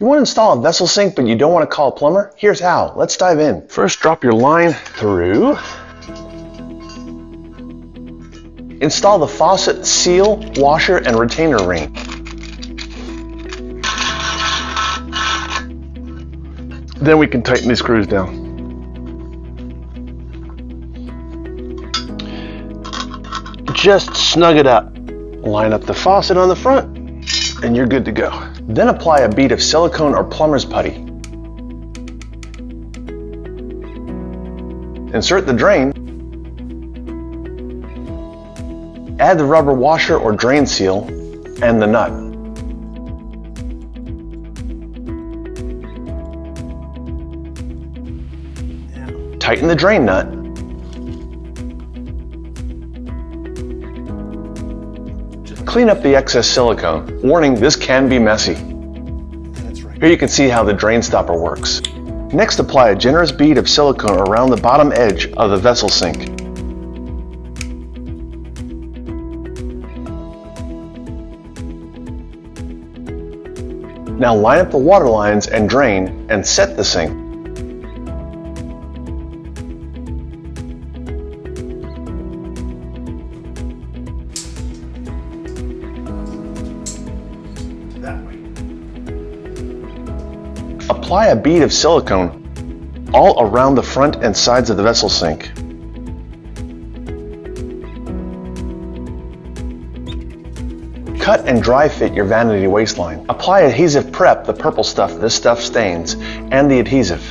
You want to install a vessel sink, but you don't want to call a plumber? Here's how. Let's dive in. First, drop your line through. Install the faucet, seal, washer, and retainer ring. Then we can tighten these screws down. Just snug it up. Line up the faucet on the front, and you're good to go. Then apply a bead of silicone or plumber's putty. Insert the drain. Add the rubber washer or drain seal and the nut. Tighten the drain nut. Clean up the excess silicone. Warning, this can be messy. Here you can see how the drain stopper works. Next, apply a generous bead of silicone around the bottom edge of the vessel sink. Now line up the water lines and drain and set the sink. Apply a bead of silicone all around the front and sides of the vessel sink. Cut and dry fit your vanity waste line. Apply adhesive prep, the purple stuff, this stuff stains, and the adhesive.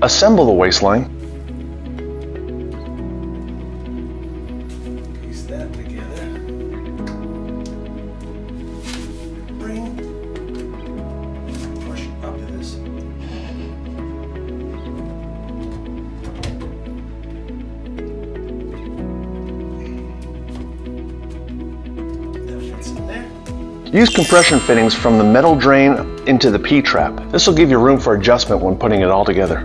Assemble the waste line. Piece that together. Use compression fittings from the metal drain into the P-trap. This will give you room for adjustment when putting it all together.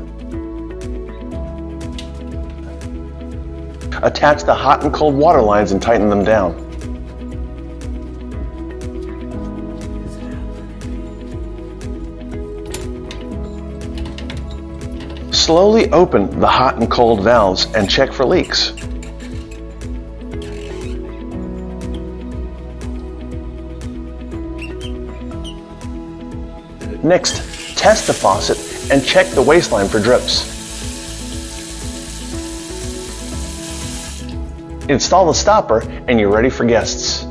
Attach the hot and cold water lines and tighten them down. Slowly open the hot and cold valves and check for leaks. Next, test the faucet and check the waste line for drips. Install the stopper and you're ready for guests.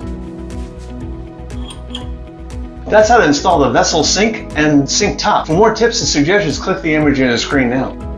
That's how to install the vessel sink and sink top. For more tips and suggestions, click the image on the screen now.